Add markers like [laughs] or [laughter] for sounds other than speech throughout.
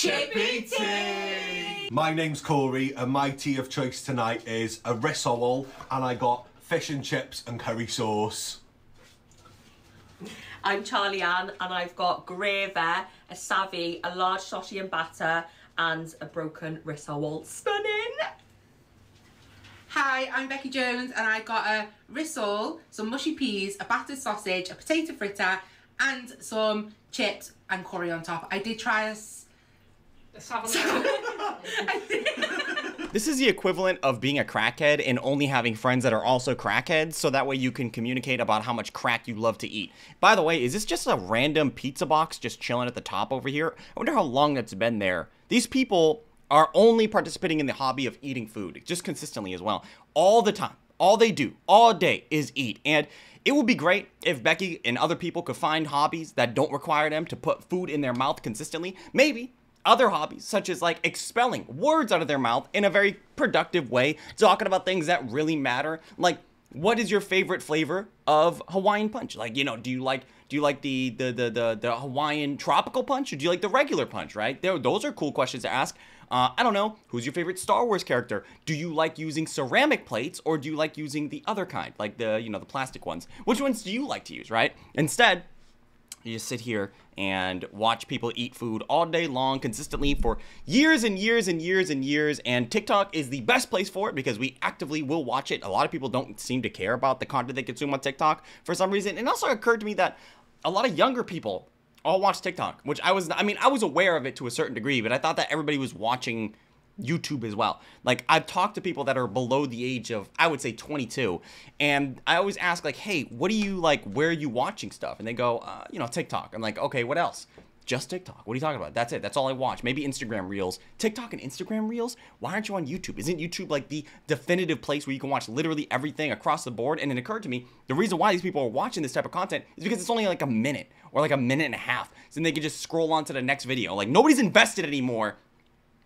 Chippy tea! My name's Corey, and my tea of choice tonight is a risotto, and I got fish and chips and curry sauce. I'm Charly Anne and I've got gravy, a savvy, a large sausage and batter and a broken risotto. Stunning! Hi, I'm Becky Jones and I got a rissole, some mushy peas, a battered sausage, a potato fritter and some chips and curry on top. I did try a... s- Let's have a look. [laughs] This is the equivalent of being a crackhead and only having friends that are also crackheads, so that way you can communicate about how much crack you love to eat. By the way, is this just a random pizza box just chilling at the top over here? I wonder how long that's been there. These people are only participating in the hobby of eating food, just consistently as well, all the time. All they do all day is eat. And it would be great if Becky and other people could find hobbies that don't require them to put food in their mouth consistently. Maybe other hobbies, such as like expelling words out of their mouth in a very productive way, talking about things that really matter. Like, what is your favorite flavor of Hawaiian punch? Like, you know, do you like do you like the the the the, the Hawaiian tropical punch, or do you like the regular punch? Right? Those are cool questions to ask. Uh, I don't know. Who's your favorite Star Wars character? Do you like using ceramic plates, or do you like using the other kind, like the you know the plastic ones? Which ones do you like to use? Right? Instead, you just sit here and watch people eat food all day long consistently for years and years and years and years and TikTok is the best place for it because we actively will watch it. A lot of people don't seem to care about the content they consume on TikTok for some reason. It also occurred to me that a lot of younger people all watch TikTok, which I was I mean, I was aware of it to a certain degree, but I thought that everybody was watching YouTube as well. Like I've talked to people that are below the age of I would say 22, and I always ask like, "Hey, what do you like? Where are you watching stuff?" And they go, uh, "You know, TikTok." I'm like, "Okay, what else?" Just TikTok. What are you talking about? That's it. That's all I watch. Maybe Instagram Reels. TikTok and Instagram Reels? Why aren't you on YouTube? Isn't YouTube like the definitive place where you can watch literally everything across the board? And it occurred to me the reason why these people are watching this type of content is because it's only like a minute or like a minute and a half. So then they can just scroll on to the next video. Like nobody's invested anymore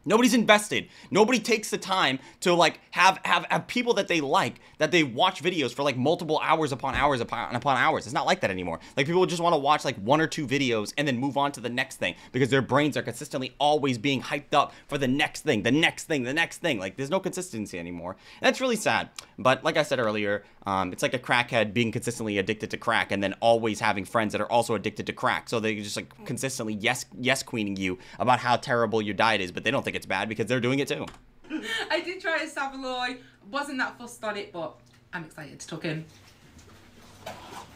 Nobody's invested. Nobody takes the time to like have, have have people that they like that they watch videos for like multiple hours upon hours upon upon hours. It's not like that anymore. Like people just want to watch like one or two videos and then move on to the next thing because their brains are consistently always being hyped up for the next thing, the next thing, the next thing. Like there's no consistency anymore. And that's really sad. But like I said earlier, um, it's like a crackhead being consistently addicted to crack and then always having friends that are also addicted to crack. So they're just like consistently yes yes queening you about how terrible your diet is, but they don't think it's bad because they're doing it too. [laughs] I did try a saveloy, wasn't that fussed on it, but I'm excited to tuck in.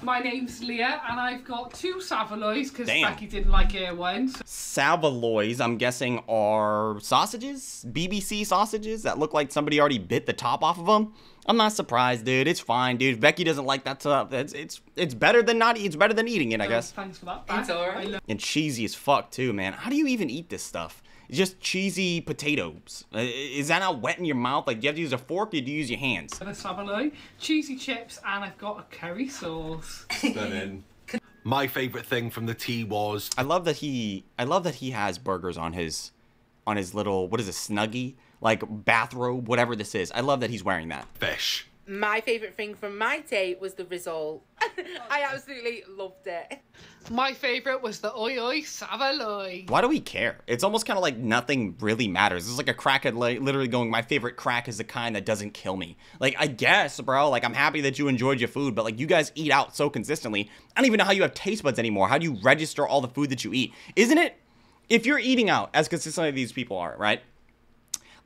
My name's Leah, and I've got two saveloys because Becky didn't like air ones. Saveloys, I'm guessing, are sausages, BBC sausages that look like somebody already bit the top off of them. I'm not surprised, dude. It's fine, dude. Becky doesn't like that stuff. It's it's it's better than not. It's better than eating it, I guess. Thanks for that. It's alright. And cheesy as fuck too, man. How do you even eat this stuff? It's just cheesy potatoes. Uh, Is that not wet in your mouth? Like, do you have to use a fork or do you use your hands? a saveloy, cheesy chips, and I've got a curry sauce. [laughs] Stunning. My favourite thing from the tea was I love that he. I love that he has burgers on his, on his little what is a snuggie like bathrobe, whatever this is. I love that he's wearing that. fish. My favourite thing from my day was the rissole. [laughs] I absolutely loved it. My favourite was the Oi Oi Saveloy. Why do we care? It's almost kind of like nothing really matters. It's like a crackhead li- literally going, my favorite crack is the kind that doesn't kill me. Like, I guess, bro, like, I'm happy that you enjoyed your food, but like, you guys eat out so consistently. I don't even know how you have taste buds anymore. How do you register all the food that you eat? Isn't it? If you're eating out as consistently as these people are, right?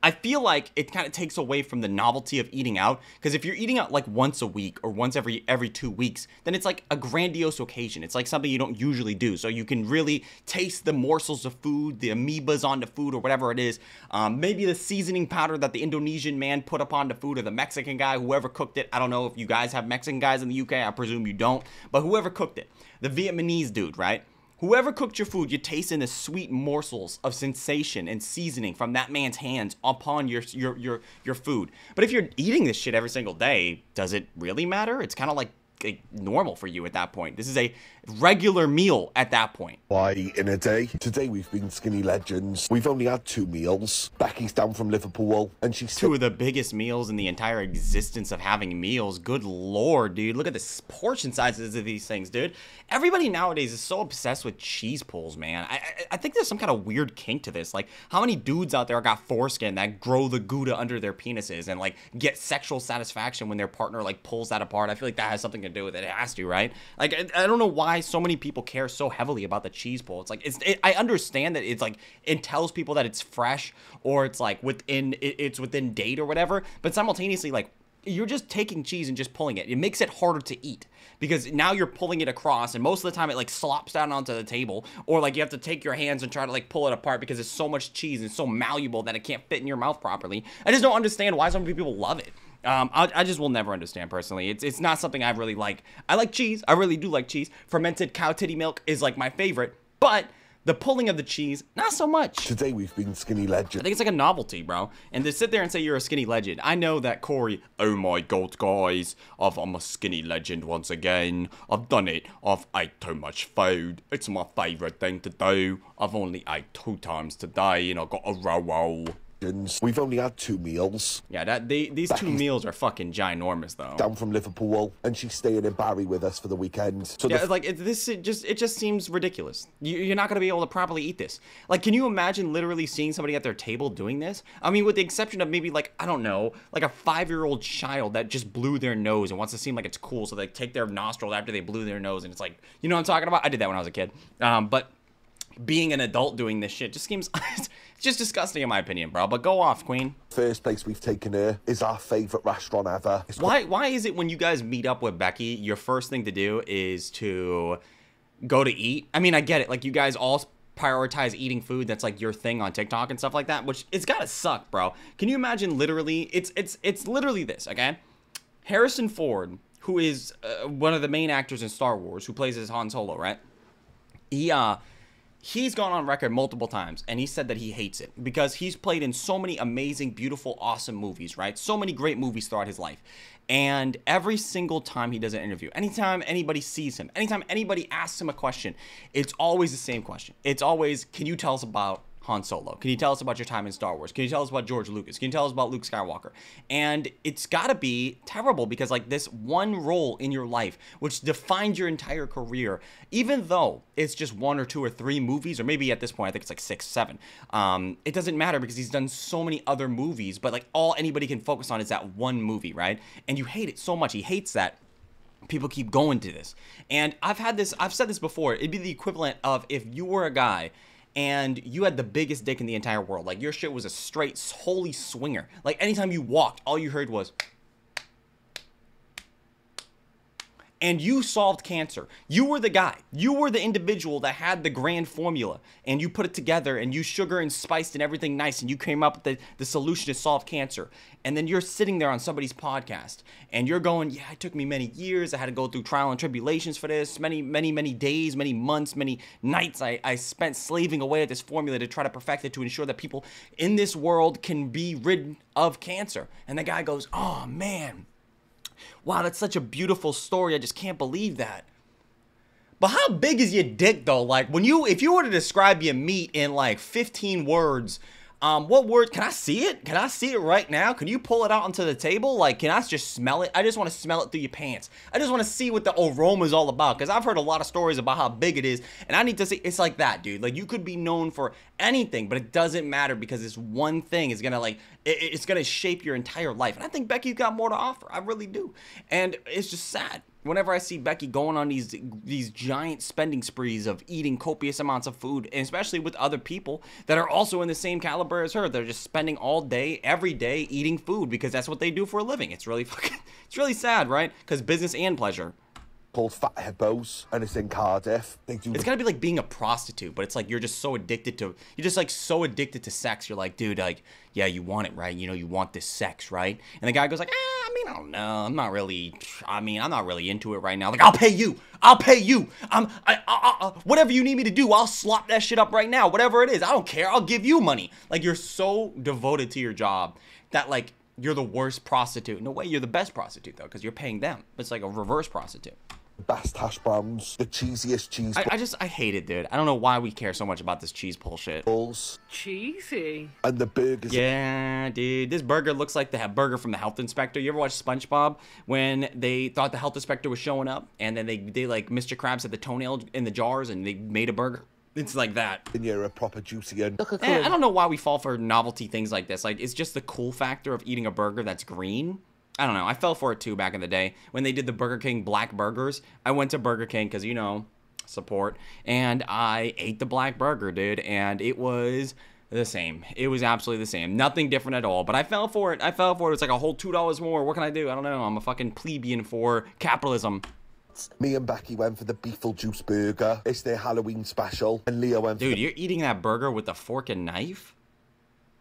I feel like it kind of takes away from the novelty of eating out because if you're eating out like once a week or once every every 2 weeks, then it's like a grandiose occasion. It's like something you don't usually do. So you can really taste the morsels of food, the amoebas on the food or whatever it is. Um, maybe the seasoning powder that the Indonesian man put upon the food or the Mexican guy, whoever cooked it. I don't know if you guys have Mexican guys in the UK. I presume you don't. But whoever cooked it, the Vietnamese dude, right? Whoever cooked your food, you're tasting the sweet morsels of sensation and seasoning from that man's hands upon your your your your food. But if you're eating this shit every single day, does it really matter? It's kind of like like, normal for you at that point. This is a regular meal at that point. Why in a day? Today we've been skinny legends. We've only had two meals. Becky's down from Liverpool and she's Two of the biggest meals in the entire existence of having meals. Good lord, dude. Look at the portion sizes of these things, dude. Everybody nowadays is so obsessed with cheese pulls, man. I, I, I think there's some kind of weird kink to this. Like, how many dudes out there got foreskin that grow the Gouda under their penises and, like, get sexual satisfaction when their partner, like, pulls that apart? I feel like that has something to do with it. It has to, right? Like, I, I don't know why so many people care so heavily about the cheese pull. It's like, it's, it, I understand that it's like, it tells people that it's fresh or it's like within, it, it's within date or whatever, but simultaneously, like, you're just taking cheese and just pulling it. It makes it harder to eat because now you're pulling it across, and most of the time it like slops down onto the table, or like you have to take your hands and try to like pull it apart because it's so much cheese and so malleable that it can't fit in your mouth properly. I just don't understand why so many people love it. Um, I, I, just will never understand personally. It's it's not something I really like. I like cheese. I really do like cheese. Fermented cow titty milk is like my favorite, but the pulling of the cheese, not so much. Today we've been skinny legend. I think it's like a novelty, bro. And to sit there and say you're a skinny legend, I know that Corey. Oh my god, guys! I've, I'm a skinny legend once again. I've done it. I've ate too much food. It's my favorite thing to do. I've only ate two times today, and I got a row roll. We've only had two meals. Yeah, that they, these two meals are fucking ginormous though. Down from Liverpool, and she's staying in Barry with us for the weekend. So yeah, the like it, this, it just it just seems ridiculous. You, you're not gonna be able to properly eat this. Like, can you imagine literally seeing somebody at their table doing this? I mean, with the exception of maybe like I don't know, like a five year old child that just blew their nose and wants to seem like it's cool, so they take their nostrils after they blew their nose, and it's like, you know what I'm talking about? I did that when I was a kid. Um, but being an adult doing this shit just seems [laughs] it's just disgusting in my opinion, bro. But go off, Queen. first place we've taken her is our favourite restaurant ever. It's Why why is it when you guys meet up with Becky, your first thing to do is to go to eat? I mean, I get it. Like you guys all prioritize eating food that's like your thing on TikTok and stuff like that, which it's got to suck, bro. Can you imagine literally it's it's it's literally this, okay? Harrison Ford, who is uh, one of the main actors in Star Wars, who plays as Han Solo, right? He uh he's gone on record multiple times and he said that he hates it because he's played in so many amazing, beautiful, awesome movies, right? So many great movies throughout his life. And every single time he does an interview, anytime anybody sees him, anytime anybody asks him a question, it's always the same question. It's always, can you tell us about Han Solo? Can you tell us about your time in Star Wars? Can you tell us about George Lucas? Can you tell us about Luke Skywalker? And it's got to be terrible because, like, this one role in your life, which defines your entire career, even though it's just one or two or three movies, or maybe at this point, I think it's like six, seven, um, it doesn't matter because he's done so many other movies, but like all anybody can focus on is that one movie, right? And you hate it so much. He hates that people keep going to this. And I've had this, I've said this before. It'd be the equivalent of if you were a guy and you had the biggest dick in the entire world. Like your shit was a straight holy swinger. Like anytime you walked, all you heard was and you solved cancer. You were the guy. You were the individual that had the grand formula and you put it together and you sugar and spiced and everything nice and you came up with the, the solution to solve cancer. And then you're sitting there on somebody's podcast and you're going, Yeah, it took me many years. I had to go through trial and tribulations for this. Many, many, many days, many months, many nights I, I spent slaving away at this formula to try to perfect it to ensure that people in this world can be rid of cancer. And the guy goes, Oh man wow, that's such a beautiful story. I just can't believe that. But how big is your dick though? Like when you if you were to describe your meat in like 15 words, um, what word can I see it? Can I see it right now? Can you pull it out onto the table? Like, can I just smell it? I just want to smell it through your pants. I just want to see what the aroma is all about. Because I've heard a lot of stories about how big it is, and I need to see. It's like that, dude. Like you could be known for anything, but it doesn't matter because this one thing is gonna like it, it's gonna shape your entire life. And I think Becky's got more to offer. I really do. And it's just sad whenever I see Becky going on these these giant spending sprees of eating copious amounts of food, and especially with other people that are also in the same caliber as her, they're just spending all day, every day, eating food because that's what they do for a living. It's really fucking, [laughs] it's really sad, right? Because business and pleasure. Called Fat Hippos, and it's in Cardiff. They do. It's the- gotta be like being a prostitute, but it's like you're just so addicted to you're just like so addicted to sex. You're like, dude, like, yeah, you want it, right? You know, you want this sex, right? And the guy goes like, ah, I mean, I don't know. I'm not really. I mean, I'm not really into it right now. Like, I'll pay you. I'll pay you. I'm. I, I, I, whatever you need me to do, I'll slop that shit up right now. Whatever it is, I don't care. I'll give you money. Like, you're so devoted to your job that like you're the worst prostitute. In a way, you're the best prostitute though, because you're paying them. It's like a reverse prostitute. Best hash browns, the cheesiest cheese I, I just I hate it, dude. I don't know why we care so much about this cheese bullshit. balls, Cheesy. and the burgers. Yeah, dude. This burger looks like the he- burger from the health inspector. You ever watch SpongeBob when they thought the health inspector was showing up and then they they like Mr. Krabs had the toenail in the jars and they made a burger? It's like that. And you're a proper juicy and Eh, I don't know why we fall for novelty things like this. Like it's just the cool factor of eating a burger that's green. I don't know. I fell for it too back in the day when they did the Burger King black burgers. I went to Burger King because you know support, and I ate the black burger, dude, and it was the same. It was absolutely the same. Nothing different at all. But I fell for it. I fell for it. It's like a whole two dollars more. What can I do? I don't know. I'm a fucking plebeian for capitalism. me and Becky went for the beefle juice burger. It's their Halloween special, and Leo went for Dude, you're eating that burger with a fork and knife?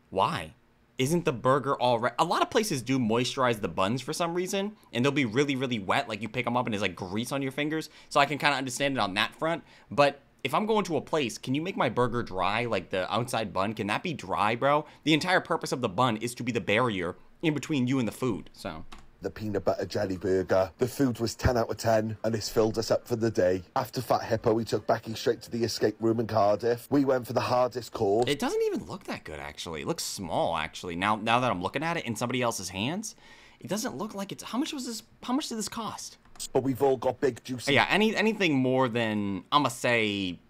Why? Isn't the burger already? A lot of places do moisturize the buns for some reason, and they'll be really, really wet. Like you pick them up and there's like grease on your fingers. So I can kind of understand it on that front. But if I'm going to a place, can you make my burger dry? Like the outside bun, can that be dry, bro? The entire purpose of the bun is to be the barrier in between you and the food. So the peanut butter jelly burger. The food was 10 out of 10, and it's filled us up for the day. After Fat Hippo, we took Becky straight to the escape room in Cardiff. We went for the hardest course. it doesn't even look that good, actually. It looks small, actually. Now, now that I'm looking at it in somebody else's hands, it doesn't look like it's. How much was this? How much did this cost? but we've all got big juicy Yeah, any anything more than I'm gonna say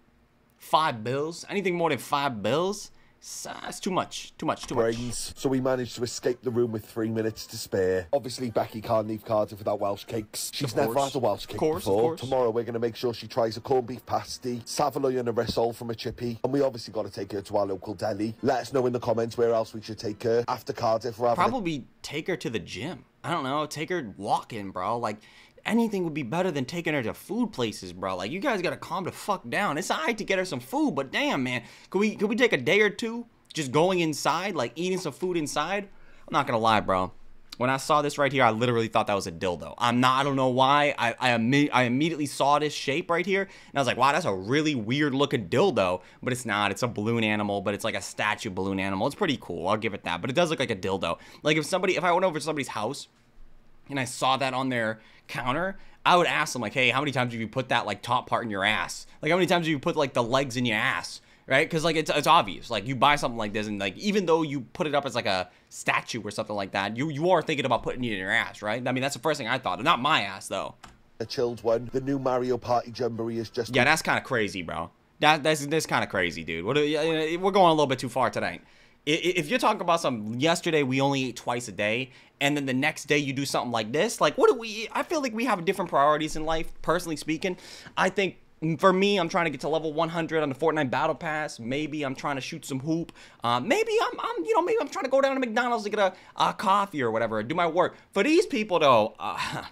five bills. Anything more than five bills, it's, uh, too much. Too much. Too much. So we managed to escape the room with three minutes to spare. Obviously, Becky can't leave Cardiff without Welsh cakes. She's never had a Welsh cake course, of before. course. Tomorrow we're going to make sure she tries a corned beef pasty, Savoy and a rissole from a chippy. And we obviously got to take her to our local deli. Let us know in the comments where else we should take her. After Cardiff, Probably take her to the gym. I don't know. Take her walking, bro. Like anything would be better than taking her to food places, bro. Like you guys gotta calm the fuck down. It's alright to get her some food, but damn, man, could we could we take a day or two just going inside, like eating some food inside? I'm not gonna lie, bro. When I saw this right here, I literally thought that was a dildo. I'm not. I don't know why. I I, imme- I immediately saw this shape right here, and I was like, "Wow, that's a really weird looking dildo." But it's not. It's a balloon animal, but it's like a statue balloon animal. It's pretty cool. I'll give it that. But it does look like a dildo. Like if somebody, if I went over to somebody's house and I saw that on their counter, I would ask them like, "Hey, how many times have you put that like top part in your ass? Like how many times have you put like the legs in your ass?" Right? Because like it's it's obvious. Like you buy something like this, and like even though you put it up as like a statue or something like that, you you are thinking about putting it in your ass, right? I mean that's the first thing I thought. Not my ass though. a chilled one. The new Mario Party Jamboree is just Yeah, that's kind of crazy, bro. That that's that's kind of crazy, dude. What? are- yeah, yeah, We're going a little bit too far tonight. If you're talking about some yesterday we only ate twice a day, and then the next day you do something like this, like what do we? I feel like we have different priorities in life. Personally speaking, I think mm, for me, I'm trying to get to level 100 on the Fortnite Battle Pass. Maybe I'm trying to shoot some hoop. Uh, maybe I'm, I'm, you know, maybe I'm trying to go down to McDonald's to get a, a coffee or whatever, do my work. For these people though, uh,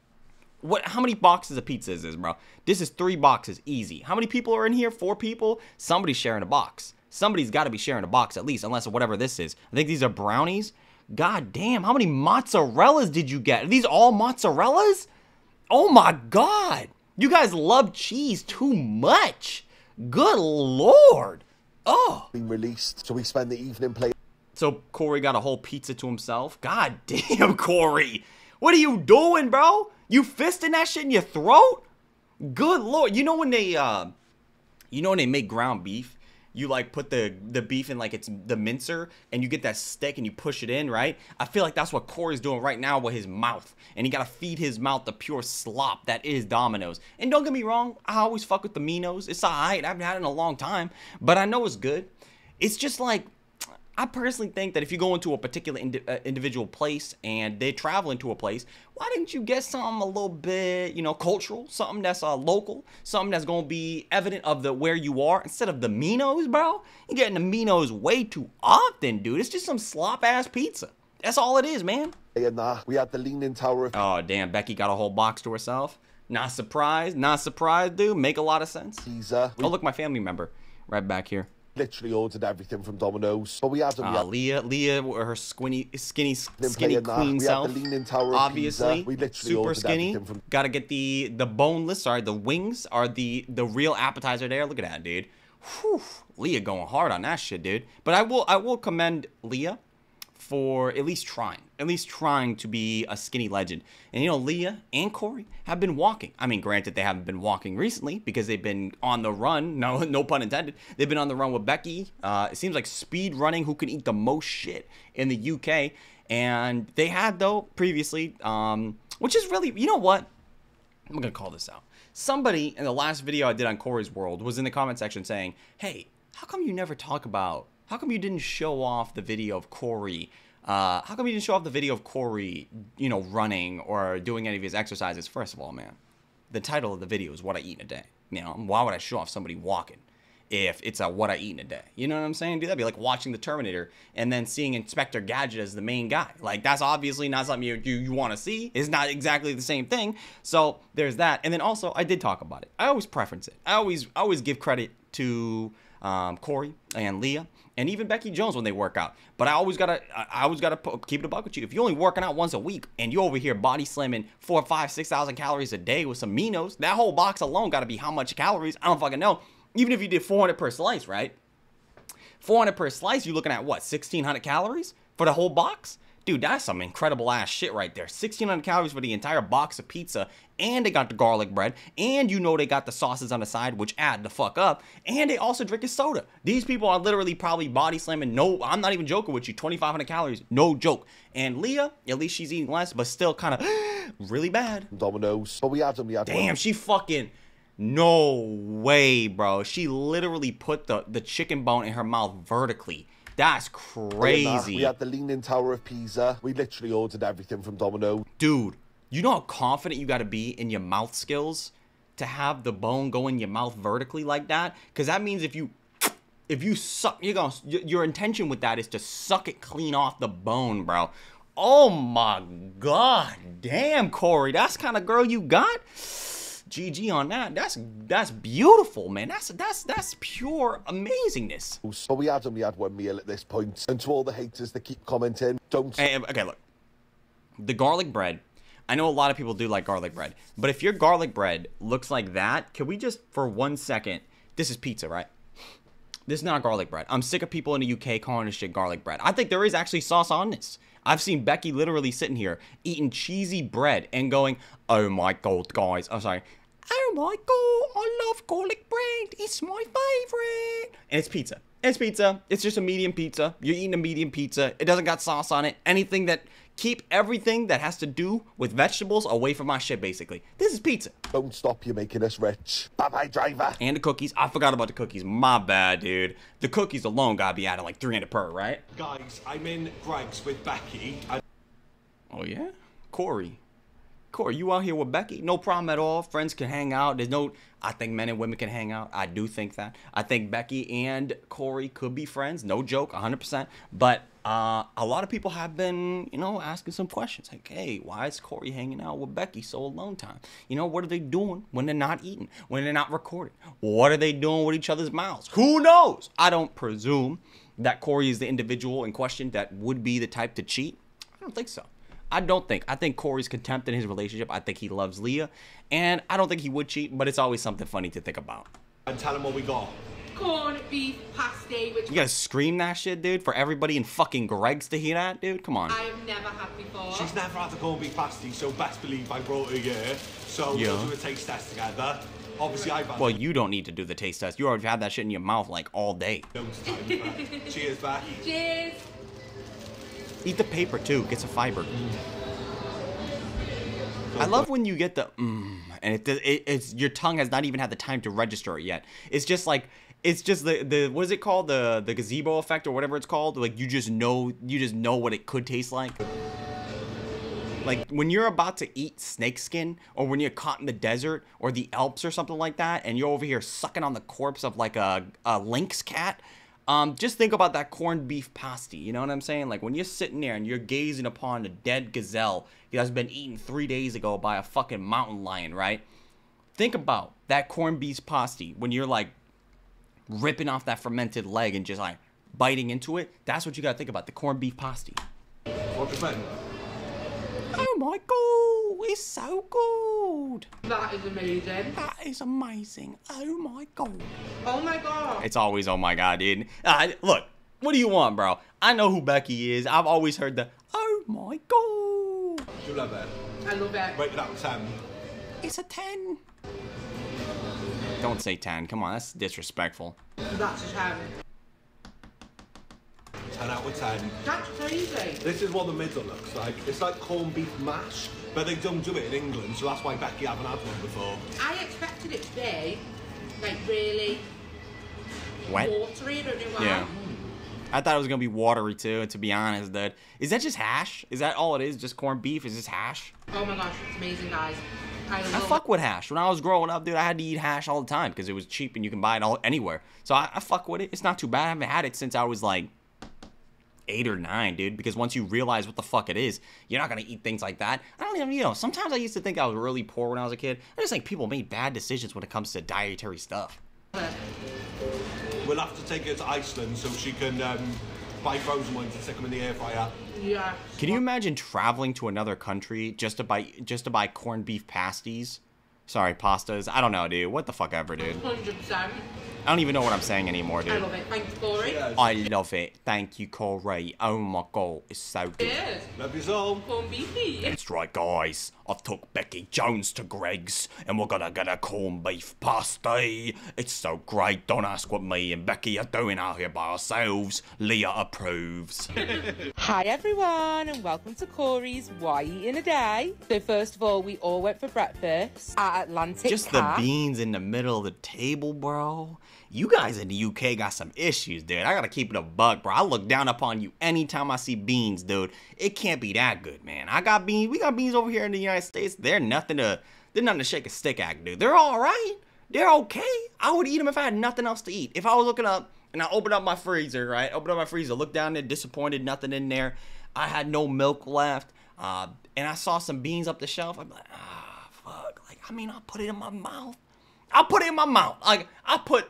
[sighs] what how many boxes of pizza is this, bro? This is three boxes, easy. How many people are in here? Four people? Somebody's sharing a box. Somebody's got to be sharing a box at least, unless whatever this is. I think these are brownies. God damn, how many mozzarellas did you get? Are these all mozzarellas? Oh my god. You guys love cheese too much. Good lord. Oh. Being released. So we spend the evening playing So Corey got a whole pizza to himself. God [laughs] damn, Corey. What are you doing, bro? You fisting that shit in your throat? Good lord. You know when they uh you know when they make ground beef, you like put the the beef in like it's the mincer and you get that stick and you push it in, right? I feel like that's what Corey's doing right now with his mouth. And he gotta feed his mouth the pure slop that is Domino's. And don't get me wrong, I always fuck with the Minos. It's alright. I haven't had it in a long time. But I know it's good. It's just like I personally think that if you go into a particular indi- uh, individual place and they're traveling to a place, why didn't you get something a little bit, you know, cultural, something that's uh, local, something that's gonna be evident of the where you are instead of the Minos, bro? You're getting the Minos way too often, dude. It's just some slop ass pizza. That's all it is, man. and that. We at the Leaning Tower Oh damn, Becky got a whole box to herself. Not surprised, not surprised, dude. Make a lot of sense. Pisa. We Oh look, my family member, right back here. Literally ordered everything from Domino's. But we had them. we Uh, had Leah, Leah, her skinny, skinny, skinny playing that. queen We had the. Leaning Tower Obviously. We literally super ordered skinny. from- Got to get the the boneless. Sorry, the wings are the the real appetizer there. Look at that, dude. Whew, Leah going hard on that shit, dude. But I will I will commend Leah for at least trying, at least trying to be a skinny legend. And you know, Leah and Corey have been walking. I mean, granted, they haven't been walking recently because they've been on the run. No, [laughs] no pun intended. They've been on the run with Becky. Uh, it seems like speed running, who can eat the most shit in the UK. And they had though previously, um, which is really, you know what? I'm gonna call this out. Somebody in the last video I did on Corey's World was in the comment section saying, "Hey, how come you never talk about? How come you didn't show off the video of Corey? Uh, how come you didn't show off the video of Corey, you know, running or doing any of his exercises? First of all, man, the title of the video is "What I Eat in a Day." You know, why would I show off somebody walking? if it's a what I eat in a day. You know what I'm saying? Dude, that'd be like watching the Terminator and then seeing Inspector Gadget as the main guy. Like that's obviously not something you you, you want to see. It's not exactly the same thing. So there's that. And then also I did talk about it. I always preference it. I always I always give credit to um, Corey and Leah and even Becky Jones when they work out. But I always gotta, I always gotta keep it a buck with you. If you're only working out once a week and you're over here body slamming four, five, six thousand calories a day with some Minos, that whole box alone gotta be how much calories? I don't fucking know even if you did 400 per slice, right? 400 per slice, you're looking at what, 1600 calories for the whole box? Dude, that's some incredible ass shit right there. 1600 calories for the entire box of pizza, and they got the garlic bread, and you know they got the sauces on the side, which add the fuck up, and they also drink a soda. These people are literally probably body slamming. No, I'm not even joking with you. 2500 calories, no joke. And Leah, at least she's eating less, but still kind of [gasps] really bad. Domino's. But we had them, we had Damn, she fucking. No way, bro. She literally put the, the chicken bone in her mouth vertically. That's Other than that, crazy. We had the Leaning Tower of Pisa. We literally ordered everything from Domino. Dude, you know how confident you gotta be in your mouth skills to have the bone go in your mouth vertically like that? Because that means if you. If you suck, you're gonna. Your intention with that is to suck it clean off the bone, bro. Oh my god, damn, Corey, that's kind of girl you got. GG on that. That's that's beautiful, man. That's that's that's pure amazingness. But we had only had one meal at this point. And to all the haters that keep commenting, don't Hey, okay, look. The garlic bread. I know a lot of people do like garlic bread, but if your garlic bread looks like that, can we just for one second? This is pizza, right? This is not garlic bread. I'm sick of people in the UK calling this shit garlic bread. I think there is actually sauce on this. I've seen Becky literally sitting here eating cheesy bread and going, "Oh my god, guys!" I'm sorry. Oh my god, I love garlic bread. It's my favorite. And it's pizza. It's pizza. It's just a medium pizza. You're eating a medium pizza. It doesn't got sauce on it. Anything that keep everything that has to do with vegetables away from my shit. Basically, this is pizza. don't stop you making us rich. Bye bye, driver. And the cookies. I forgot about the cookies. My bad, dude. The cookies alone gotta be adding like 300 per, right? Guys, I'm in Greggs with Becky. And Oh yeah, Corey. Corey, you out here with Becky? No problem at all. Friends can hang out. There's no. I think men and women can hang out. I do think that. I think Becky and Corey could be friends. No joke, 100%. But uh, a lot of people have been, you know, asking some questions like, hey, why is Corey hanging out with Becky so alone time? You know, what are they doing when they're not eating? When they're not recording? What are they doing with each other's mouths? Who knows? I don't presume that Corey is the individual in question that would be the type to cheat. I don't think so. I don't think. I think Corey's contempt in his relationship. I think he loves Leah, and I don't think he would cheat. But it's always something funny to think about. and tell him what we got. Corned beef pasty, which You gotta scream that shit, dude, for everybody in fucking Greggs to hear that, dude. Come on. I have never had before. She's never had the corned beef pasty, so best believe I brought her here. So Yeah. we'll do a taste test together. Obviously, I've had Well, you don't need to do the taste test. You already had that shit in your mouth like all day. loads of times. but Cheers, Becky. Cheers. Eat the paper too. Get some fiber. I love when you get the mm, and it, it it's your tongue has not even had the time to register it yet. It's just like it's just the the what is it called the the gazebo effect or whatever it's called. Like you just know you just know what it could taste like. Like when you're about to eat snake skin, or when you're caught in the desert or the Alps or something like that, and you're over here sucking on the corpse of like a, a lynx cat. Um, just think about that corned beef pasty. You know what I'm saying? Like when you're sitting there and you're gazing upon a dead gazelle that's been eaten three days ago by a fucking mountain lion, right? Think about that corned beef pasty when you're like ripping off that fermented leg and just like biting into it. That's what you gotta think about the corned beef pasty. Oh my god, it's so good. That is amazing. That is amazing. Oh my god. Oh my god. It's always oh my god, dude. Uh, look, what do you want, bro? I know who Becky is. I've always heard the, oh my god. You love it. I love it. Rate it out of 10. It's a 10. Don't say 10. Come on, that's disrespectful. That's a 10. 10 out of 10. That's crazy. This is what the middle looks like. It's like corned beef mash, but they don't do it in England, so that's why Becky haven't had one before. I expected it to be like really Wet? watery. I don't know why. Yeah. I thought it was gonna be watery too, and to be honest, dude. Is that just hash? Is that all it is? Just corned beef? Is this hash? Oh my gosh, it's amazing, guys. I I love fuck with hash. When I was growing up, dude, I had to eat hash all the time because it was cheap and you can buy it all anywhere. So I, I fuck with it. It's not too bad. I haven't had it since I was like eight or nine, dude. Because once you realize what the fuck it is, you're not gonna eat things like that. I don't even, you know. Sometimes I used to think I was really poor when I was a kid. I just think people made bad decisions when it comes to dietary stuff. We'll have to take her to Iceland so she can um, buy frozen ones and stick them in the air fryer. Yeah. Can you imagine traveling to another country just to buy just to buy corned beef pasties? Sorry, pastas. I don't know, dude. What the fuck ever, dude. 100%. I don't even know what I'm saying anymore, dude. I dude. love it. Thanks, Corey. Yes. I love it. Thank you, Corey. Oh my god, it's so good. Cheers. Love you all. Corn beefy. That's right, guys. I've took Becky Jones to Greggs, and we're gonna get a corned beef pasty. It's so great. Don't ask what me and Becky are doing out here by ourselves. Leah approves. Hi everyone and welcome to Corey's Why Eat in a Day. So first of all, we all went for breakfast at Atlantic Just the beans in the middle of the table, bro. You guys in the UK got some issues, dude. I gotta keep it a buck, bro. I look down upon you anytime I see beans, dude. It can't be that good, man. I got beans. We got beans over here in the United States. They're nothing to. They're nothing to shake a stick at, dude. They're all right. They're okay. I would eat them if I had nothing else to eat. If I was looking up and I opened up my freezer, right? Opened up my freezer, look down there, disappointed, nothing in there. I had no milk left, uh, and I saw some beans up the shelf. I'm like, ah, fuck. Like, I mean, I'll put it in my mouth. I'll put it in my mouth. Like, I put.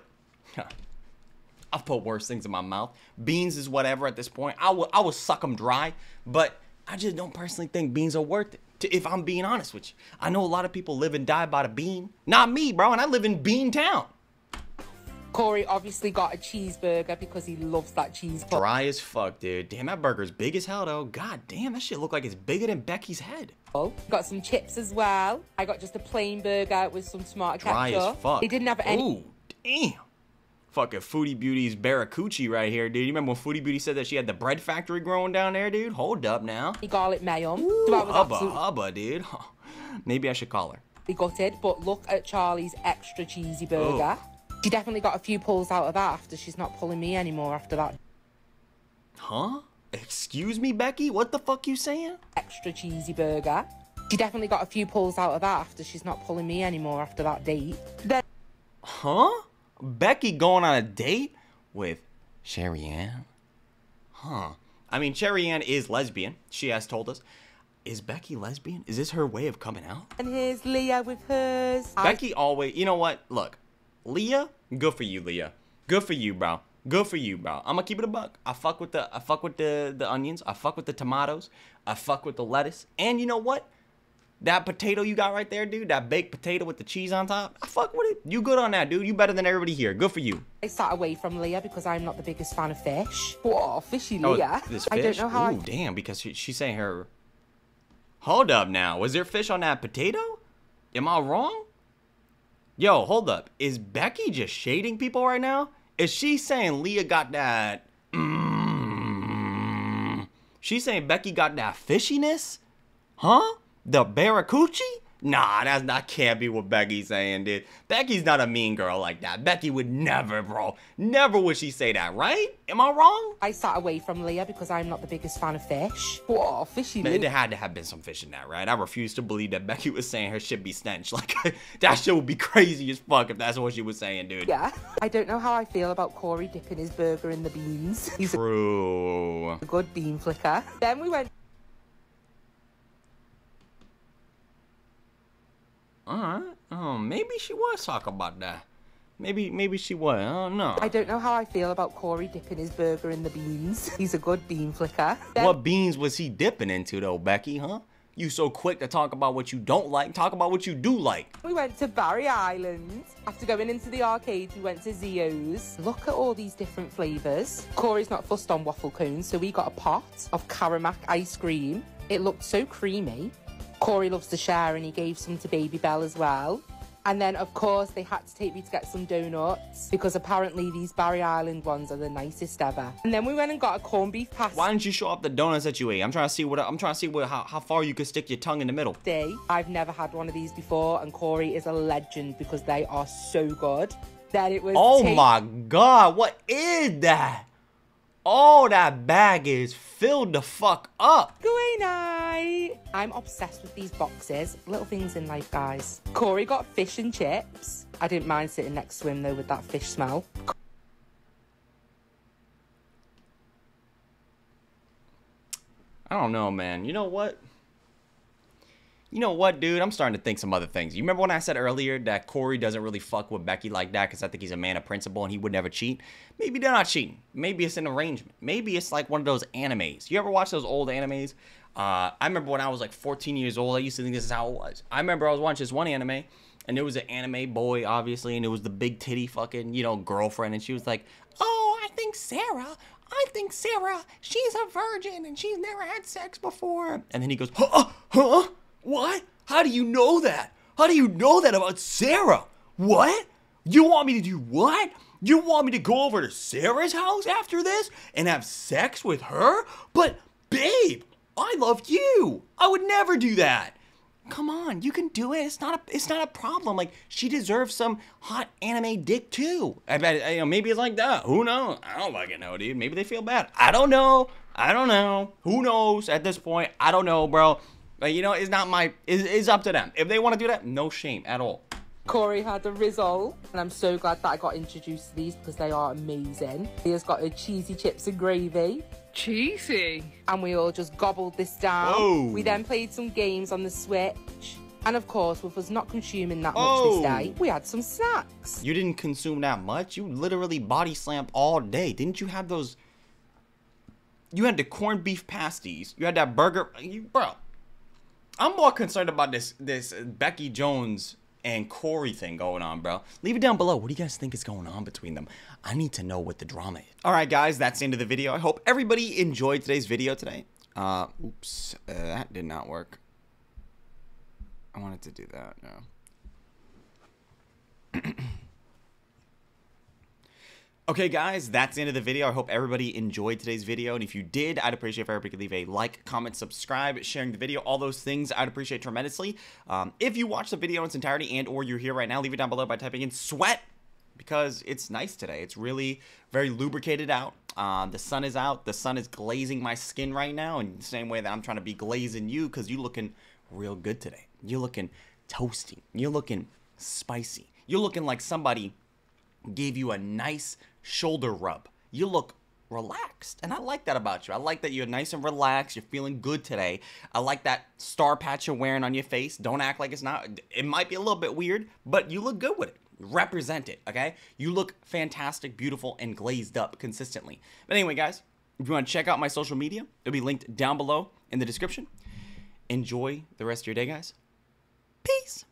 [laughs] I've put worse things in my mouth. Beans is whatever at this point. I will I will suck them dry, but I just don't personally think beans are worth it. To, if I'm being honest with you, I know a lot of people live and die by the bean. Not me, bro, and I live in Bean Town. Corey obviously got a cheeseburger because he loves that cheese. Dry as fuck, dude. Damn, that burger's big as hell, though. God damn, that shit look like it's bigger than Becky's head. Oh, got some chips as well. I got just a plain burger with some tomato Dry ketchup. as fuck. They didn't have any. Ooh, damn. Fucking Foodie Beauty's Barracucci right here, dude. You remember when Foodie Beauty said that she had the bread factory growing down there, dude? Hold up now. garlic mayo. Ooh, so I hubba, hubba, dude. [laughs] Maybe I should call her. He gutted. But look at Charly's extra cheesy burger. Oh. She definitely got a few pulls out of that after she's not pulling me anymore after that Huh? Excuse me, Becky? What the fuck you saying? extra cheesy burger. She definitely got a few pulls out of that after she's not pulling me anymore after that date. Then Huh? Becky going on a date with Sherry Ann? Huh. I mean, Sherry Ann is lesbian. She has told us. Is Becky lesbian? Is this her way of coming out? and here's Leah with hers. Becky always, you know what? Look, Leah, good for you, Leah. Good for you, bro. Good for you, bro. I'm gonna keep it a buck. I fuck with the, I fuck with the the onions. I fuck with the tomatoes. I fuck with the lettuce. And you know what? That potato you got right there, dude. That baked potato with the cheese on top. I fuck with it. You good on that, dude. You better than everybody here. Good for you. I sat away from Leah because I'm not the biggest fan of fish. Whoa, fishy Oh, Leah. this I fish. don't know how Ooh, damn. Because she, she's saying her. Hold up now. Was there fish on that potato? Am I wrong? Yo, hold up. Is Becky just shading people right now? Is she saying Leah got that? Mm, she's saying Becky got that fishiness? Huh? The barracucci? Nah, that's not can't be what Becky's saying, dude. Becky's not a mean girl like that. Becky would never, bro. Never would she say that, right? Am I wrong? I sat away from Leah because I'm not the biggest fan of fish. Whoa, fishy Man, Leah. there had to have been some fish in that, right? I refuse to believe that Becky was saying her shit be stench. [laughs] Like that shit would be crazy as fuck if that's what she was saying, dude. Yeah. I don't know how I feel about Corey dipping his burger in the beans. [laughs] He's True. a good bean flicker. Then we went Alright. Oh, maybe she was talking about that. Maybe maybe she was. I don't know. I don't know how I feel about Corey dipping his burger in the beans. [laughs] He's a good bean flicker. What beans was he dipping into though, Becky, huh? You so quick to talk about what you don't like. Talk about what you do like. We went to Barry Island. After going into the arcade, we went to Zio's. Look at all these different flavours. Corey's not fussed on waffle cones, so we got a pot of Caramac ice cream. It looked so creamy. Corey loves to share and he gave some to Baby Bell as well. And then, of course, they had to take me to get some donuts because apparently these Barry Island ones are the nicest ever. And then we went and got a corned beef pasty. Why didn't you show up the donuts that you ate? I'm trying to see what I'm trying to see what how, how far you could stick your tongue in the middle. Day. I've never had one of these before, and Corey is a legend because they are so good. That it was. Oh my god, what is that? Oh, that bag is filled the fuck up. Good night. I'm obsessed with these boxes. Little things in life, guys. Corey got fish and chips. I didn't mind sitting next to him though with that fish smell. I don't know, man. You know what? You know what, dude? I'm starting to think some other things. You remember when I said earlier that Corey doesn't really fuck with Becky like that because I think he's a man of principle and he would never cheat? Maybe they're not cheating. Maybe it's an arrangement. Maybe it's like one of those animes. You ever watch those old animes? Uh, I remember when I was like 14 years old, I used to think this is how it was. I remember I was watching this one anime and there was an anime boy, obviously, and it was the big titty fucking, you know, girlfriend. And she was like, Oh, I think Sarah, I think Sarah, she's a virgin and she's never had sex before. And then he goes, Huh? Huh? What? How do you know that? How do you know that about Sarah? What? You want me to do what? You want me to go over to Sarah's house after this and have sex with her? But, babe, I love you. I would never do that. Come on, you can do it. It's not a it's not a problem. Like she deserves some hot anime dick too. I bet you know maybe it's like that. Who knows? I don't fucking know, dude. Maybe they feel bad. I don't know. I don't know. Who knows at this point? I don't know, bro. But you know, it's not my it's, it's up to them. If they want to do that, no shame at all. Corey had the rissole, and I'm so glad that I got introduced to these because they are amazing. He has got a cheesy chips and gravy. Cheesy. and we all just gobbled this down. Whoa. We then played some games on the Switch. And of course, with us not consuming that much Oh. this day, we had some snacks. You didn't consume that much. You literally body slammed all day. Didn't you have those? You had the corned beef pasties. You had that burger, you, bro. I'm more concerned about this this Becky Jones and Corey thing going on, bro. Leave it down below. What do you guys think is going on between them? I need to know what the drama is. All right, guys, that's the end of the video. I hope everybody enjoyed today's video today. Uh, oops, uh, that did not work. I wanted to do that. No. [clears throat] Okay, guys, that's the end of the video. I hope everybody enjoyed today's video. And if you did, I'd appreciate if everybody could leave a like, comment, subscribe, sharing the video, all those things I'd appreciate tremendously. Um, if you watch the video in its entirety and or you're here right now, leave it down below by typing in sweat because it's nice today. It's really very lubricated out. Um, the sun is out. The sun is glazing my skin right now in the same way that I'm trying to be glazing you because you're looking real good today. You're looking toasty. You're looking spicy. You're looking like somebody gave you a nice shoulder rub. You look relaxed. And I like that about you. I like that you're nice and relaxed. You're feeling good today. I like that star patch you're wearing on your face. Don't act like it's not. It might be a little bit weird, but you look good with it. Represent it, okay? You look fantastic, beautiful, and glazed up consistently. But anyway, guys, if you want to check out my social media, it'll be linked down below in the description. Enjoy the rest of your day, guys. Peace.